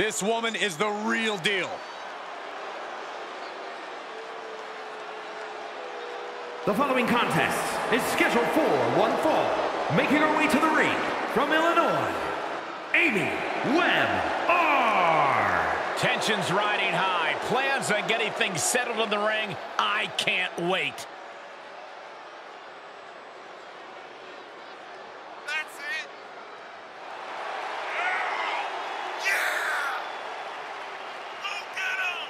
This woman is the real deal. The following contest is scheduled for one fall. Making her way to the ring from Illinois, Amy Webb R. Tensions riding high. Plans on getting things settled in the ring. I can't wait. That's it. Yeah! Go get him!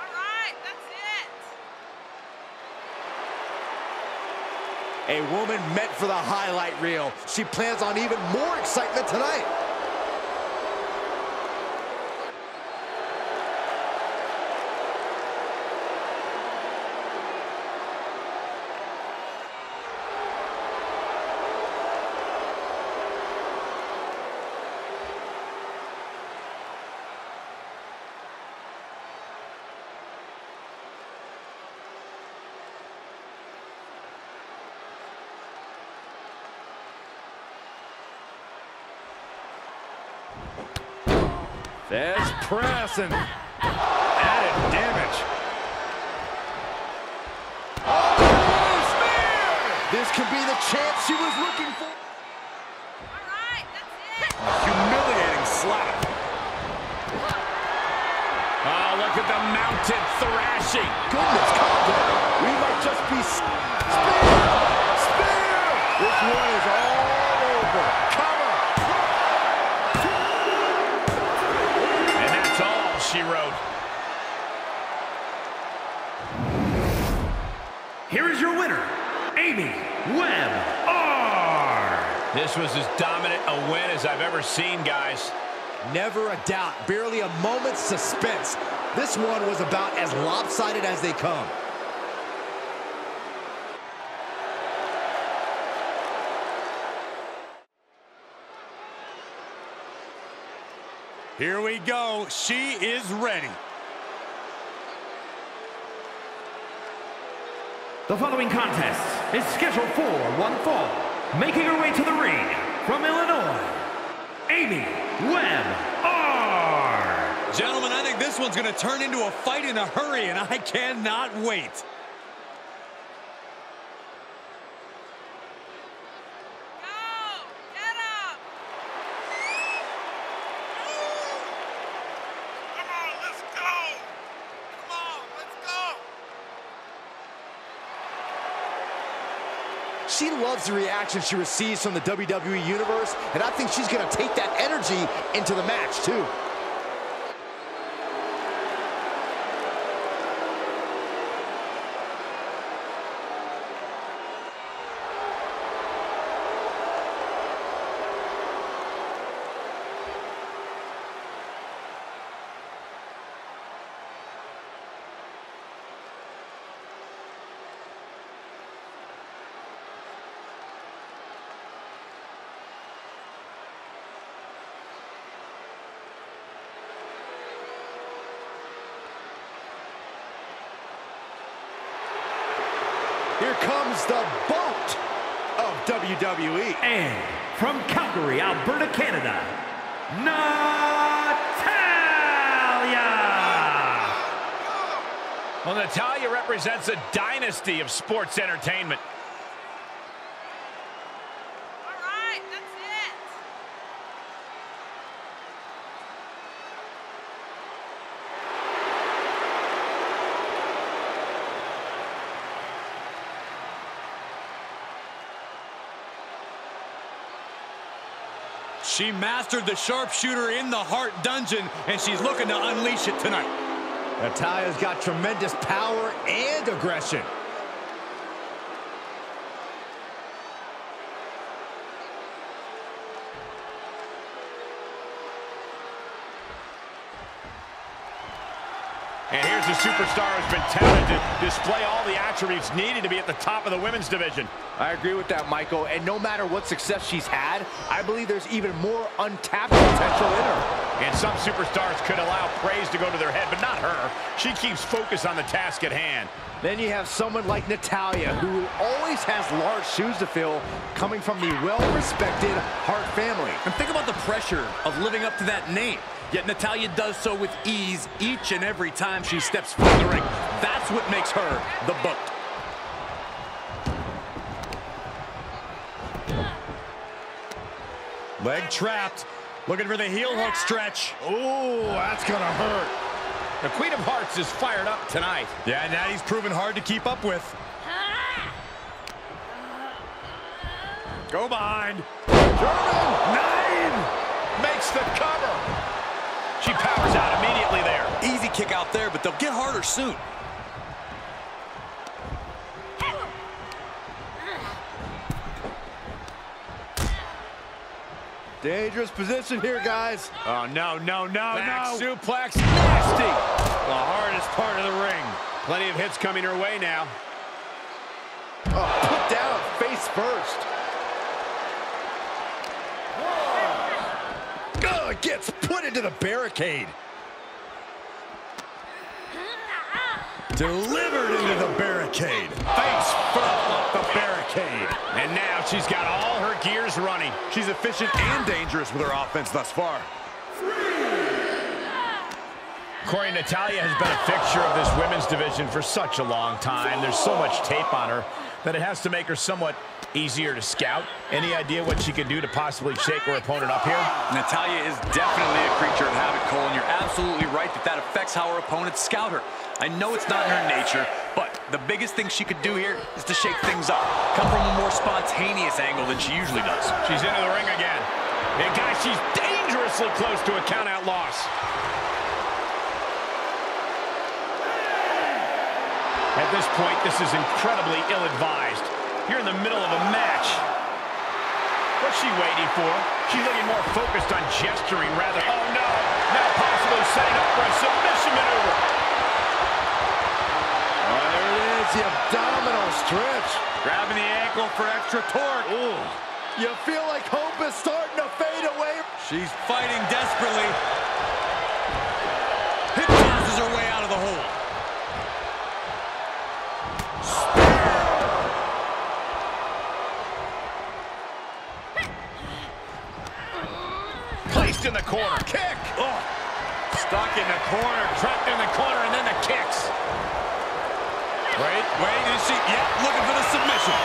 All right, that's it. A woman meant for the highlight reel. She plans on even more excitement tonight. There's press and added damage. This could be the chance she was looking for. All right, that's it. Humiliating slap. Oh, look at the mounted thrashing. Goodness, This was as dominant a win as I've ever seen, guys. Never a doubt. Barely a moment's suspense. This one was about as lopsided as they come. Here we go. She is ready. The following contest is scheduled for one fall. Making her way to the ring from Illinois, Amy Webb R. Gentlemen, I think this one's going to turn into a fight in a hurry, and I cannot wait. Go! Get him! Come on, let's go! Come on, let's go! She loves the reaction she receives from the WWE Universe, and I think she's going to take that energy into the match, too. Here comes the boat of. WWE. And from Calgary, Alberta, Canada, Natalya. Well, Natalya represents a dynasty of sports entertainment. All right, that's it. She mastered the sharpshooter in the Hart Dungeon, and she's looking to unleash it tonight. Natalya's got tremendous power and aggression. And here's a superstar who's been touted to display all the attributes needed to be at the top of the women's division. I agree with that, Michael. And no matter what success she's had, I believe there's even more untapped potential in her. And some superstars could allow praise to go to their head, but not her. She keeps focus on the task at hand. Then you have someone like Natalya, who always has large shoes to fill, coming from the well-respected Hart family. And think about the pressure of living up to that name. Yet Natalya does so with ease each and every time she steps foot in the ring. That's what makes her the boat. Leg trapped. Looking for the heel hook stretch. Ooh, that's gonna hurt. The Queen of Harts is fired up tonight. Yeah, Natty's proven hard to keep up with. Go behind. German! Nine! Makes the cover. She powers out immediately there. Easy kick out there, but they'll get harder soon. Dangerous position here, guys. Oh, no, no, no, Back no. suplex. Nasty. The hardest part of the ring. Plenty of hits coming her way now. Oh, put down, face first. Gets put into the barricade. Delivered into the barricade. Face first off the barricade. And now she's got all her gears running. She's efficient and dangerous with her offense thus far. Corey, Natalya has been a fixture of this women's division for such a long time. There's so much tape on her that it has to make her somewhat easier to scout. Any idea what she can do to possibly shake her opponent up here? Natalya is definitely a creature of habit, Cole, and you're absolutely right that that affects how her opponents scout her. I know it's not in her nature, but the biggest thing she could do here is to shake things up. Come from a more spontaneous angle than she usually does. She's into the ring again. And guys, she's dangerously close to a count-out loss. At this point, this is incredibly ill-advised. You're in the middle of a match. What's she waiting for? She's looking more focused on gesturing rather... Oh, no! Now possibly setting up for a submission maneuver. Oh, there it is, the abdominal stretch. Grabbing the ankle for extra torque. Ooh. You feel like hope is starting to fade away. She's fighting desperately. In the corner. Kick! Oh. Stuck in the corner, trapped in the corner, and then the kicks. Wait, wait, is she? Yep, looking for the submission.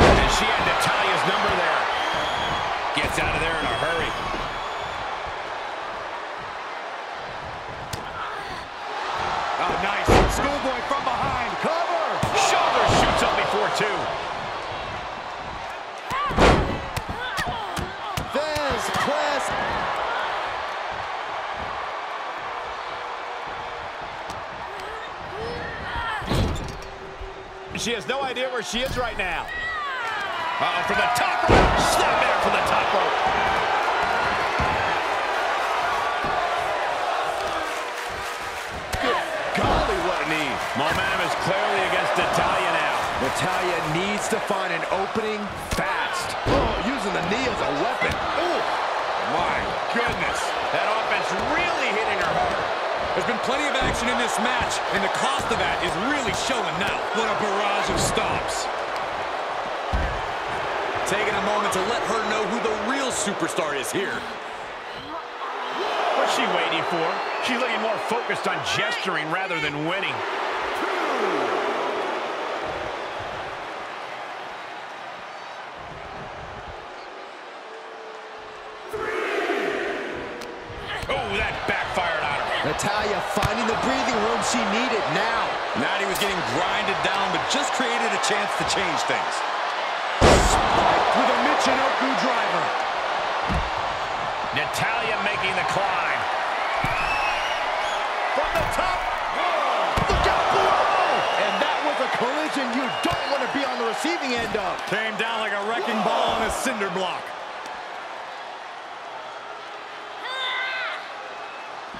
And she had Natalya's number there. Gets out of there in a hurry. Oh, nice. Schoolboy from behind. She has no idea where she is right now. Uh-oh, from the top rope. Snap there from the top rope. Golly, what a knee. Momentum is clearly against Natalya now. Natalya needs to find an opening fast. Oh, using the knee as a weapon. Oh, My goodness. That offense really hitting her hard. There's been plenty of action in this match, and the cost of that is really showing now. What a barrage of stops. Taking a moment to let her know who the real superstar is here. What's she waiting for? She's looking more focused on gesturing rather than winning. Oh, that backfired on her. Natalya finding the breathing room she needed now. Natty was getting grinded down, but just created a chance to change things. With a Michinoku driver. Natalya making the climb. From the top. Look out below. And that was a collision you don't want to be on the receiving end of. Came down like a wrecking ball on a cinder block.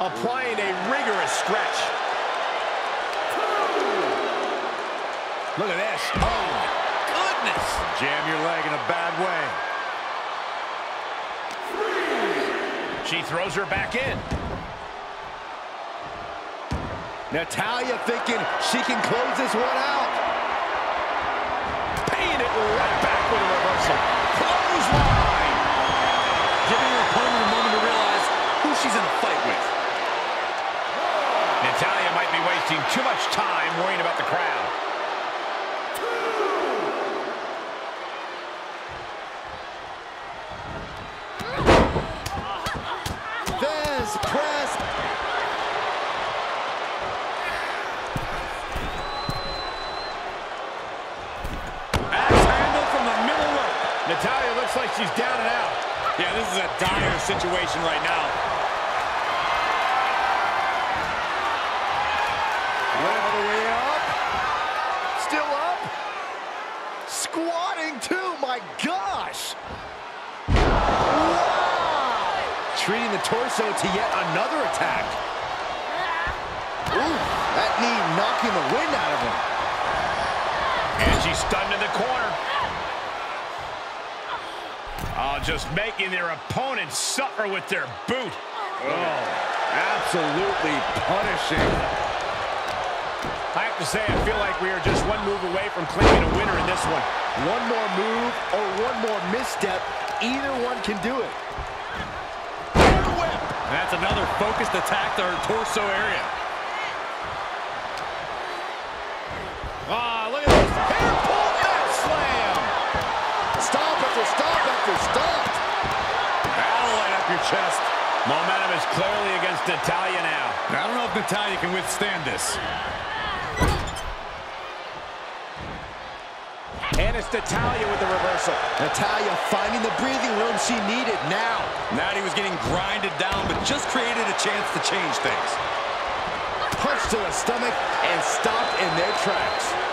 Applying a rigorous stretch. Look at this. Oh, goodness. Jam your leg in a bad way. She throws her back in. Natalya thinking she can close this one out. Paying it right back with a reversal. Close line. Giving her opponent a moment to realize who she's in a fight with. Natalya might be wasting too much time worrying about the crowd. Looks like she's down and out. Yeah, this is a dire situation right now. All the way up. Still up. Squatting too, my gosh. Wow. Treating the torso to yet another attack. Ooh, that knee knocking the wind out of him. And she's stunned in the corner. Oh, just making their opponent suffer with their boot. Oh, absolutely punishing. I have to say, I feel like we are just one move away from claiming a winner in this one. One more move or one more misstep, either one can do it. That's another focused attack to her torso area. Chest. Momentum is clearly against Natalya now. I don't know if Natalya can withstand this. And it's Natalya with the reversal. Natalya finding the breathing room she needed now. Natty was getting grinded down, but just created a chance to change things. Punch to the stomach and stopped in their tracks.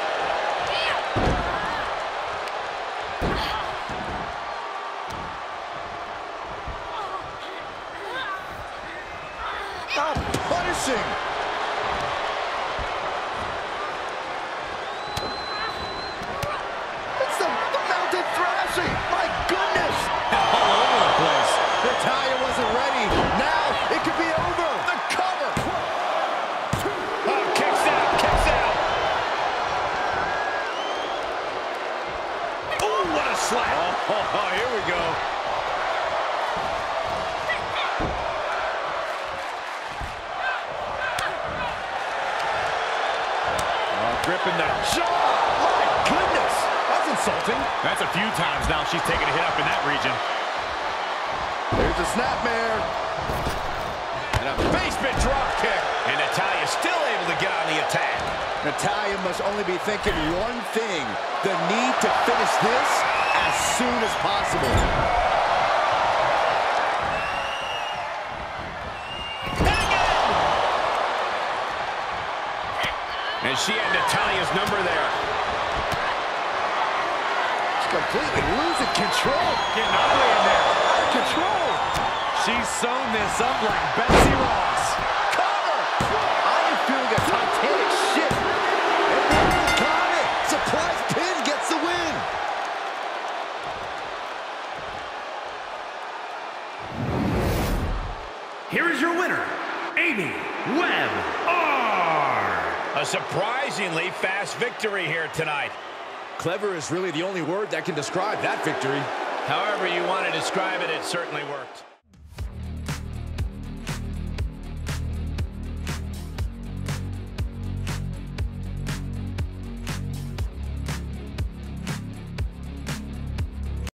Insulting. That's a few times now she's taken a hit up in that region. There's a snapmare. And a basement drop kick. And Natalya still able to get on the attack. Natalya must only be thinking one thing, the need to finish this as soon as possible. And she had Natalya's number there. She's completely losing control. Getting ugly in there. Out of control. She's sewn this up like Betsy Ross. Cover. I am feeling a titanic shift. And Wolf got it. Surprise pin gets the win. Here is your winner, Amy Webb R. A surprisingly fast victory here tonight. Clever is really the only word that can describe that victory. However you want to describe it, it certainly worked.